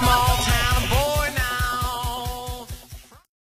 small